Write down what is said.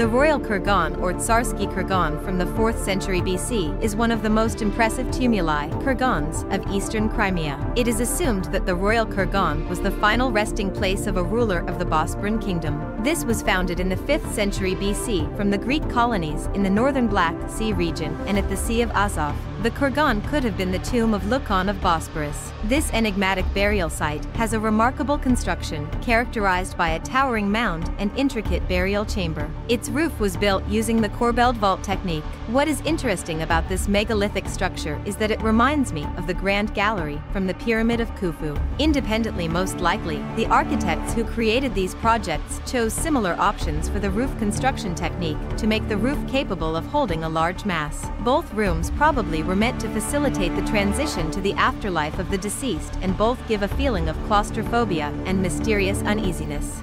The Royal Kurgan or Tsarskiy Kurgan from the 4th century BC is one of the most impressive tumuli kurgans of eastern Crimea. It is assumed that the Royal Kurgan was the final resting place of a ruler of the Bosporan kingdom. This was founded in the 5th century BC from the Greek colonies in the northern Black Sea region and at the Sea of Azov. The kurgan could have been the tomb of Leukon of Bosporus. This enigmatic burial site has a remarkable construction characterized by a towering mound and intricate burial chamber. Its roof was built using the corbelled vault technique. What is interesting about this megalithic structure is that it reminds me of the Grand Gallery from the Pyramid of Khufu. Independently most likely, the architects who created these projects chose similar options for the roof construction technique to make the roof capable of holding a large mass. Both rooms probably were meant to facilitate the transition to the afterlife of the deceased and both give a feeling of claustrophobia and mysterious uneasiness.